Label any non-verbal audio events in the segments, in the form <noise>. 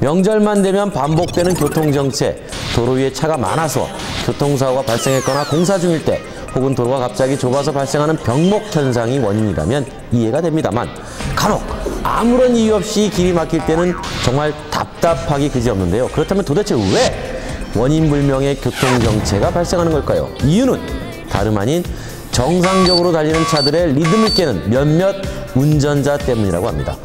명절만 되면 반복되는 교통정체, 도로 위에 차가 많아서 교통사고가 발생했거나 공사 중일 때 혹은 도로가 갑자기 좁아서 발생하는 병목 현상이 원인이라면 이해가 됩니다만 간혹 아무런 이유 없이 길이 막힐 때는 정말 답답하기 그지없는데요. 그렇다면 도대체 왜 원인 불명의 교통정체가 발생하는 걸까요? 이유는 다름 아닌 정상적으로 달리는 차들의 리듬을 깨는 몇몇 운전자 때문이라고 합니다.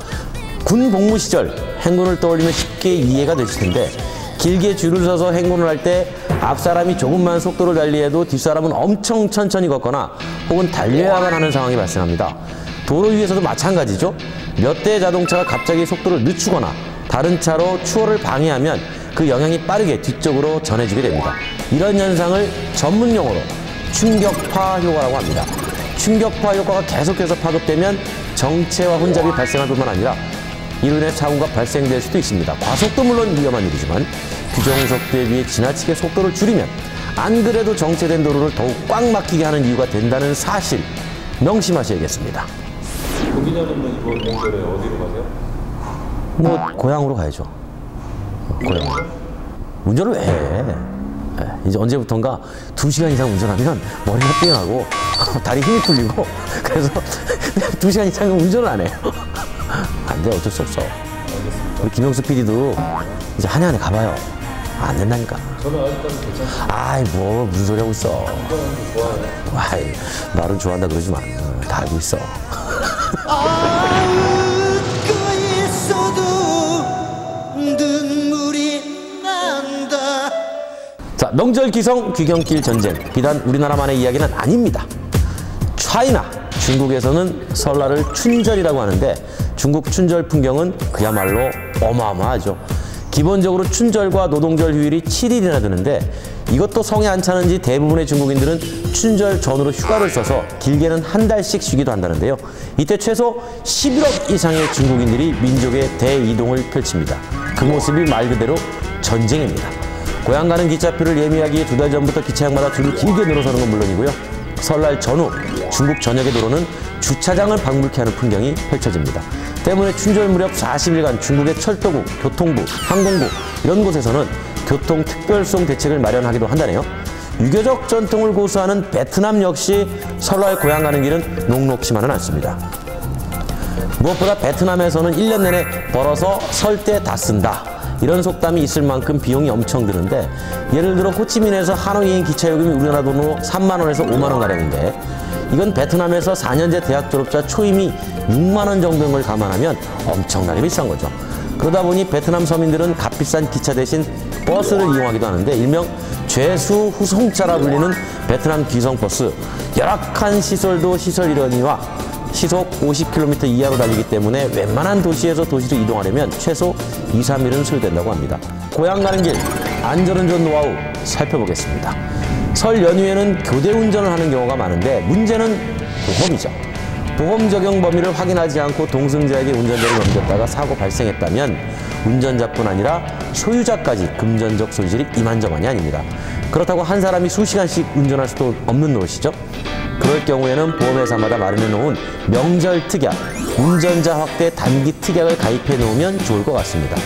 군 복무 시절 행군을 떠올리면 쉽게 이해가 되실 텐데 길게 줄을 서서 행군을 할 때 앞사람이 조금만 속도를 달리해도 뒷사람은 엄청 천천히 걷거나 혹은 달려야만 하는 상황이 발생합니다. 도로 위에서도 마찬가지죠. 몇 대의 자동차가 갑자기 속도를 늦추거나 다른 차로 추월을 방해하면 그 영향이 빠르게 뒤쪽으로 전해지게 됩니다. 이런 현상을 전문 용어로 충격파 효과라고 합니다. 충격파 효과가 계속해서 파급되면 정체와 혼잡이 발생할 뿐만 아니라 이로 인해 사고가 발생될 수도 있습니다. 과속도 물론 위험한 일이지만 규정 속도에 비해 지나치게 속도를 줄이면 안 그래도 정체된 도로를 더욱 꽉 막히게 하는 이유가 된다는 사실 명심하셔야겠습니다. 고기자님은 이번 명절에 어디로 가세요? 뭐 고향으로 가야죠. 고향. 운전을 왜 해? 예, 이제 언제부턴가 두 시간 이상 운전하면 머리가 삐어나고 <laughs> 다리 힘이 풀리고 그래서 <laughs> 두 시간 이상은 운전을 안 해요. 안 돼, 어쩔 수 없어. 우리 김영수 PD도 이제 한해 안에 가봐요. 안 된다니까. 저는 아직까지 괜찮아요. 아이, 뭐, 무슨 소리 하고 있어. 아이, 말은 좋아한다 그러지만, 어, 다 알고 있어. 웃고 있어도 눈물이 난다 자, 명절 기성 귀경길 전쟁. 비단 우리나라만의 이야기는 아닙니다. 차이나 중국에서는 설날을 춘절이라고 하는데 중국 춘절 풍경은 그야말로 어마어마하죠. 기본적으로 춘절과 노동절 휴일이 7일이나 되는데 이것도 성에 안 차는지 대부분의 중국인들은 춘절 전후로 휴가를 써서 길게는 한 달씩 쉬기도 한다는데요. 이때 최소 11억 이상의 중국인들이 민족의 대이동을 펼칩니다. 그 모습이 말 그대로 전쟁입니다. 고향 가는 기차표를 예매하기에 두 달 전부터 기차역마다 줄을 길게 늘어서는 건 물론이고요. 설날 전후 중국 전역의 도로는 주차장을 방불케 하는 풍경이 펼쳐집니다. 때문에 춘절 무렵 40일간 중국의 철도국, 교통부, 항공부 이런 곳에서는 교통 특별송 대책을 마련하기도 한다네요. 유교적 전통을 고수하는 베트남 역시 설날 고향 가는 길은 녹록치만은 않습니다. 무엇보다 베트남에서는 1년 내내 벌어서 설 때 다 쓴다. 이런 속담이 있을 만큼 비용이 엄청 드는데 예를 들어 호치민에서 하노이행 기차 요금이 우리나라 돈으로 3만 원에서 5만 원 가량인데 이건 베트남에서 4년제 대학 졸업자 초임이 6만 원 정도인 걸 감안하면 엄청나게 비싼 거죠. 그러다 보니 베트남 서민들은 값비싼 기차 대신 버스를 이용하기도 하는데 일명 죄수 후송차라 불리는 베트남 귀성버스 열악한 시설도 시설이려니와 시속 50km 이하로 달리기 때문에 웬만한 도시에서 도시로 이동하려면 최소 2, 3일은 소요된다고 합니다. 고향 가는 길 안전운전 노하우 살펴보겠습니다. 설 연휴에는 교대 운전을 하는 경우가 많은데 문제는 보험이죠. 보험 적용 범위를 확인하지 않고 동승자에게 운전자를 넘겼다가 사고 발생했다면 운전자뿐 아니라 소유자까지 금전적 손실이 이만저만이 아닙니다. 그렇다고 한 사람이 수시간씩 운전할 수도 없는 노릇이죠. 그럴 경우에는 보험회사마다 마련해 놓은 명절 특약, 운전자 확대 단기 특약을 가입해 놓으면 좋을 것 같습니다.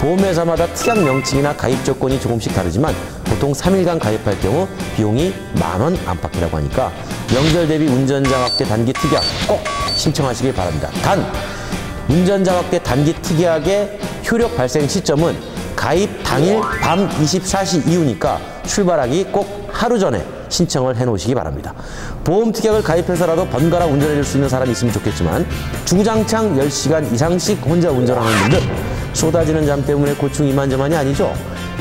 보험회사마다 특약 명칭이나 가입 조건이 조금씩 다르지만 보통 3일간 가입할 경우 비용이 만 원 안팎이라고 하니까 명절 대비 운전자 확대 단기 특약 꼭 신청하시길 바랍니다. 단 운전자 확대 단기 특약의 효력 발생 시점은 가입 당일 밤 24시 이후니까 출발하기 꼭 하루 전에 신청을 해 놓으시기 바랍니다. 보험 특약을 가입해서라도 번갈아 운전해 줄 수 있는 사람이 있으면 좋겠지만 주구장창 10시간 이상씩 혼자 운전하는 분들 쏟아지는 잠 때문에 고충 이만저만이 아니죠.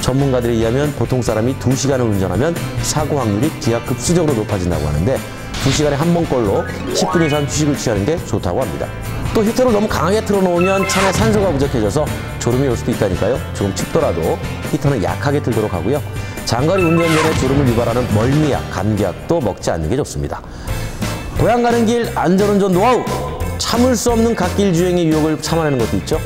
전문가들에 의하면 보통 사람이 2시간을 운전하면 사고 확률이 기하급수적으로 높아진다고 하는데 2시간에 한 번꼴로 10분 이상 휴식을 취하는 게 좋다고 합니다. 또 히터를 너무 강하게 틀어놓으면 차내 산소가 부족해져서 졸음이 올 수도 있다니까요. 조금 춥더라도 히터는 약하게 틀도록 하고요. 장거리 운전 전에 졸음을 유발하는 멀미약, 감기약도 먹지 않는 게 좋습니다. 고향 가는 길 안전운전 노하우 참을 수 없는 갓길 주행의 유혹을 참아내는 것도 있죠.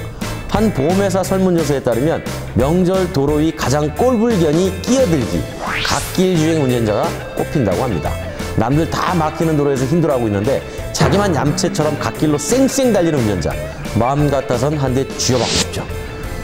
한 보험회사 설문조사에 따르면 명절 도로 위 가장 꼴불견이 끼어들기, 갓길 주행 운전자가 꼽힌다고 합니다. 남들 다 막히는 도로에서 힘들어하고 있는데 자기만 얌체처럼 갓길로 쌩쌩 달리는 운전자 마음 같아선 한 대 쥐어박고 싶죠.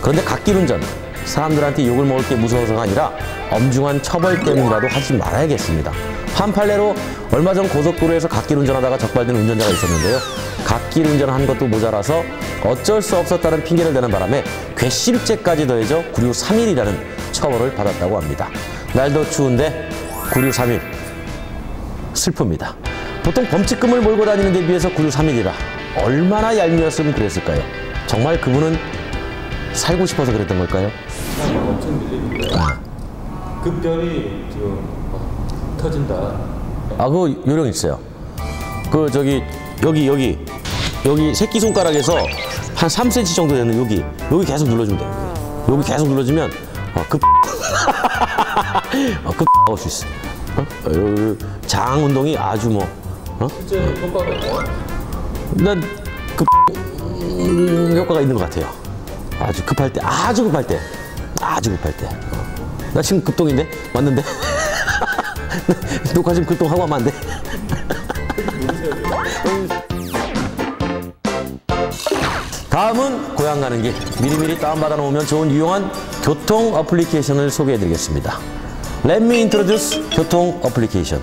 그런데 갓길 운전 사람들한테 욕을 먹을 게 무서워서가 아니라 엄중한 처벌 때문이라도 하지 말아야겠습니다. 한팔례로 얼마 전 고속도로에서 갓길 운전하다가 적발된 운전자가 있었는데요. 갓길 운전한 것도 모자라서 어쩔 수 없었다는 핑계를 대는 바람에 괘씸죄까지 더해져 구류 3일이라는 처벌을 받았다고 합니다. 날도 추운데 구류 3일 슬픕니다. 보통 범칙금을 몰고 다니는 데 비해서 구류 3일이라 얼마나 얄미웠으면 그랬을까요? 정말 그분은 살고 싶어서 그랬던 걸까요? 엄청 밀리는데 급별이 지금 막 터진다. 아, 그거 요령 있어요. 그 저기 여기 여기 여기 새끼 손가락에서 한 3cm 정도 되는 여기 여기 계속 눌러주면 돼. 여기 계속 눌러주면 어, 급 <laughs> 어, 급 나올 수 있어. 어? 어, 장 운동이 아주 뭐 어? 실제 효과가 있나요? 난급 음, 효과가 있는 것 같아요. 아주 급할 때, 아주 급할 때, 아주 급할 때. 어. 나 지금 급동인데 맞는데 녹화 지금 급동하고 하면 안 돼. <laughs> 다음은 고향 가는 길 미리미리 다운받아 놓으면 좋은 유용한 교통 어플리케이션을 소개해 드리겠습니다. Me introduce 교통 어플리케이션.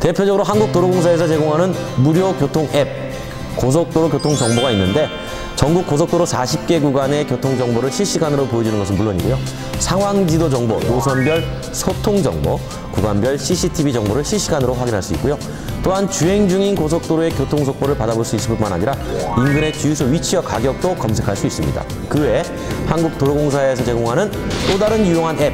대표적으로 한국도로공사에서 제공하는 무료 교통 앱 고속도로 교통 정보가 있는데 전국 고속도로 40개 구간의 교통 정보를 실시간으로 보여주는 것은 물론이고요. 상황 지도 정보, 노선별 소통 정보, 구간별 CCTV 정보를 실시간으로 확인할 수 있고요. 또한 주행 중인 고속도로의 교통 속보를 받아볼 수 있을 뿐만 아니라 인근의 주유소 위치와 가격도 검색할 수 있습니다. 그 외에 한국도로공사에서 제공하는 또 다른 유용한 앱,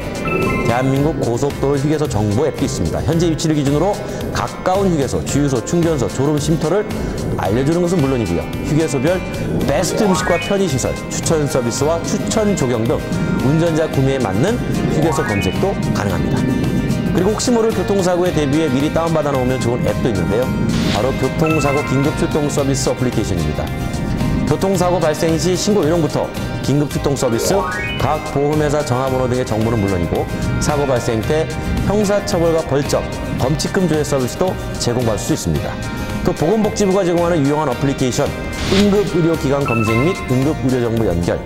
대한민국 고속도로 휴게소 정보 앱도 있습니다. 현재 위치를 기준으로 가까운 휴게소, 주유소, 충전소, 졸음 쉼터를 알려주는 것은 물론이고요. 휴게소별 베스트 음식과 편의시설, 추천 서비스와 추천 조경 등 운전자 구매에 맞는 휴게소 검색도 가능합니다. 그리고 혹시 모를 교통사고에 대비해 미리 다운받아 놓으면 좋은 앱도 있는데요. 바로 교통사고 긴급출동 서비스 어플리케이션입니다. 교통사고 발생 시 신고 요령부터 긴급출동 서비스, 각 보험회사 전화번호 등의 정보는 물론이고 사고 발생 때 형사처벌과 벌점, 범칙금 조회 서비스도 제공받을 수 있습니다. 또 보건복지부가 제공하는 유용한 어플리케이션 응급의료기관 검색 및 응급의료정보 연결,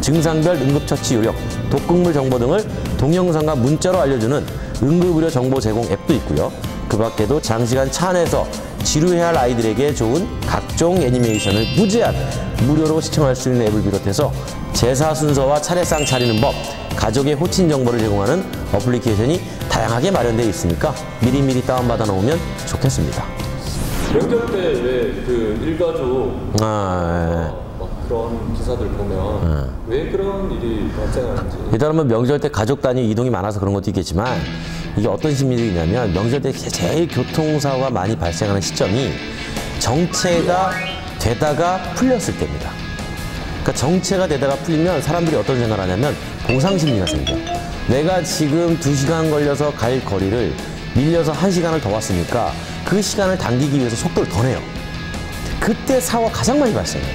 증상별 응급처치 요령, 독극물 정보 등을 동영상과 문자로 알려주는 응급의료 정보 제공 앱도 있고요. 그 밖에도 장시간 차 안에서 지루해할 아이들에게 좋은 각종 애니메이션을 무제한 무료로 시청할 수 있는 앱을 비롯해서 제사 순서와 차례상 차리는 법, 가족의 호칭 정보를 제공하는 어플리케이션이 다양하게 마련되어 있으니까 미리미리 다운받아 놓으면 좋겠습니다. 명절 때 왜 그 일가족 아, 막 그런 기사들 보면 왜 그런 일이 발생하는지 일단은 뭐 명절 때 가족 단위 이동이 많아서 그런 것도 있겠지만 이게 어떤 심리들이 있냐면 명절 때 제일 교통사고가 많이 발생하는 시점이 정체가 되다가 풀렸을 때입니다. 그러니까 정체가 되다가 풀리면 사람들이 어떤 생각을 하냐면 보상 심리가 생겨. 내가 지금 두시간 걸려서 갈 거리를 밀려서 한시간을더 왔으니까 그 시간을 당기기 위해서 속도를 더 내요. 그때 사고가 가장 많이 발생해요.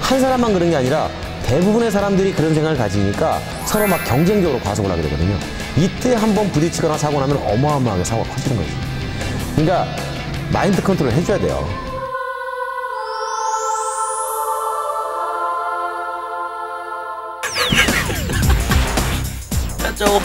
한 사람만 그런 게 아니라 대부분의 사람들이 그런 생각을 가지니까 서로 막 경쟁적으로 과속을 하게 되거든요. 이때 한 번 부딪히거나 사고 나면 어마어마하게 사고가 커지는 거죠. 그러니까 마인드 컨트롤 해줘야 돼요. 좀